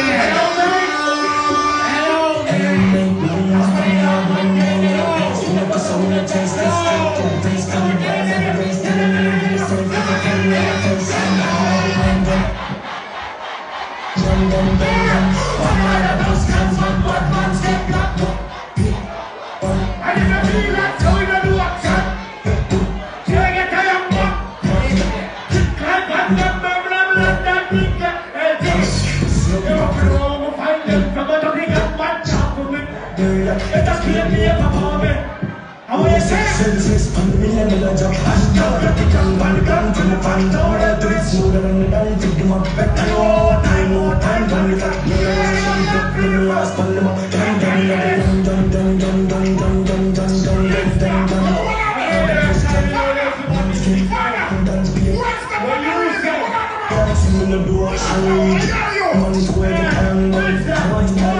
Amen. Let us play me a performance. I want to say. Senses on me and the job. I'm not ready to come a down. I do gonna my. I know time. You're a shame I I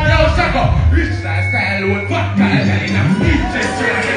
up. Rich lifestyle, old fat guy, and I'm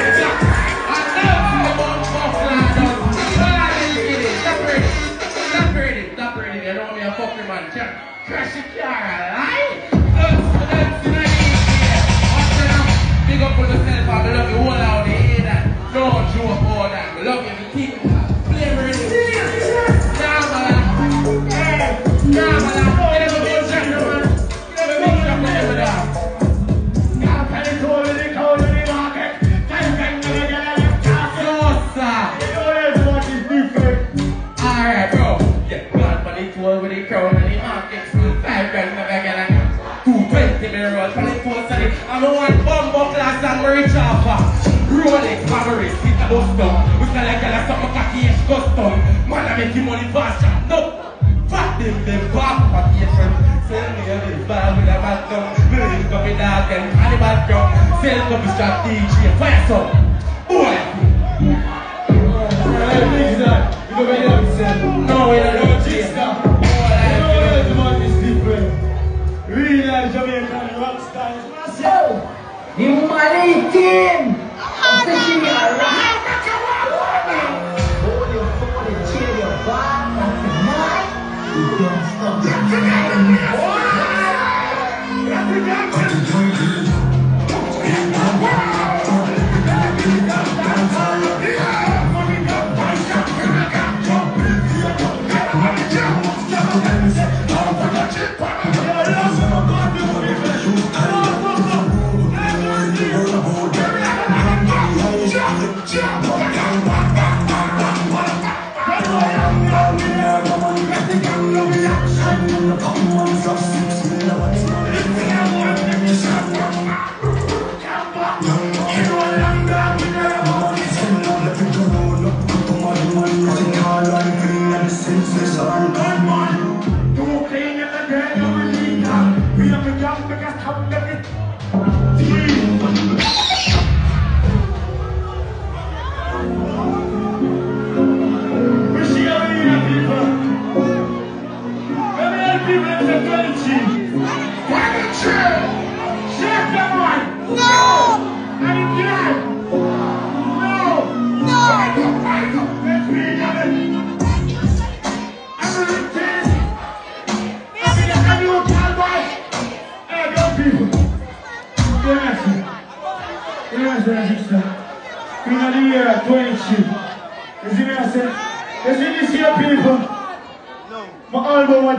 it's barbarous, it's a custom We sell like a lot of cocky, it's custom Man, I make you money fast, no Fuck them, them pop application Sell me a bit bad with a bad gun Bring up in dark and candy bad gun Sell up the strap DJ, fire some Boy! Alright, mix that You go make it up yourself No, we don't know this stuff Real Jamaican rock stars, myself! The money team! You don't stop.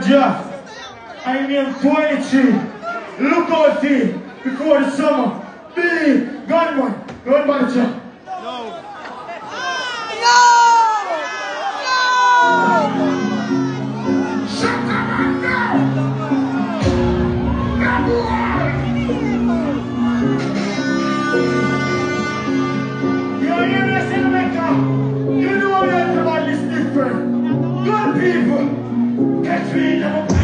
Jeff. I mean poetry. Look out here before the summer. Be gunman. Gunman chap. No. No. No. Good people, catch me in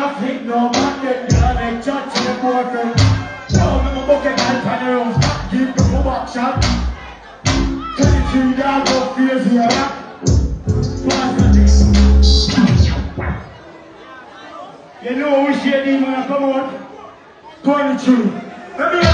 They think no man, they can't make chat to the boyfriend. Show me my bucket and. Give them a back shot. 23 dog go fears here. You know come out. 22. Let me